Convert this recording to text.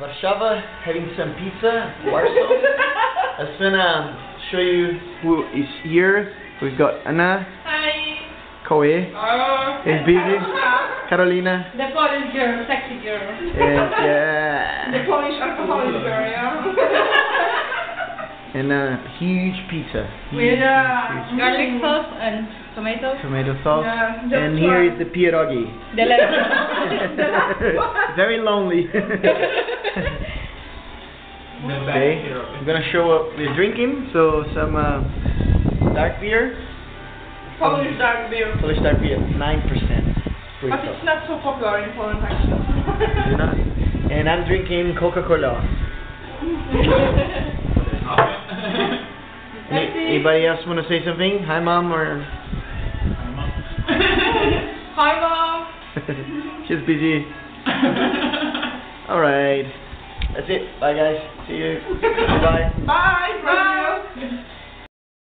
Warszawa, having some pizza, Warsaw. I just gonna show you who is here. We've got Anna, Hi. Caue, Oh. is busy, Carolina, The Polish girl, sexy girl. and The yeah, Polish alcoholic girl, yeah. and a huge pizza. With uh, huge garlic sauce and tomato. tomato sauce. Yeah, And here one. is the pierogi. The left. Very lonely. okay, I'm gonna show up. We're drinking, so some uh, dark beer, Polish dark beer. Polish dark beer, nine percent. But it's not so popular in Poland actually. And I'm drinking Coca-Cola. Anybody else want to say something? Hi, mom, or Hi mom. she's busy. All right, that's it. Bye, guys. See you. Bye. Bye. Bye.